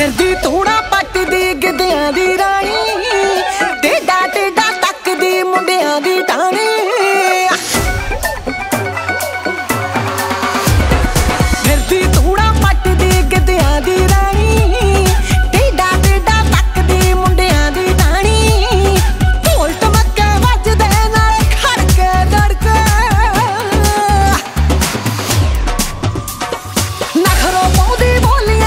ਫਿਰਦੀ, ਧੂੜਾ ਪੱਟਦੀ ਗਿੱਧਿਆਂ ਦੀ ਰਾਣੀ ਡੇਡਾ ਡੇਡਾ ਤੱਕਦੀ ਮੁੰਡਿਆਂ ਦੀ ਟਾਣੀ ਫਿਰਦੀ, ਧੂੜਾ ਪੱਟਦੀ ਗਿੱਧਿਆਂ ਦੀ ਰਾਣੀ ਡੇਡਾ ਡੇਡਾ ਤੱਕਦੀ ਮੁੰਡਿਆਂ ਦੀ ਟਾਣੀ ਢੋਲ ਟਮਕੇ ਵੱਜਦੇ ਨਾਲ ਖੜਕੇ ਡੜਕੇ ਨਖਰੋ ਪਾਉਂਦੀ ਬੋਲੀ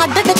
hard to get.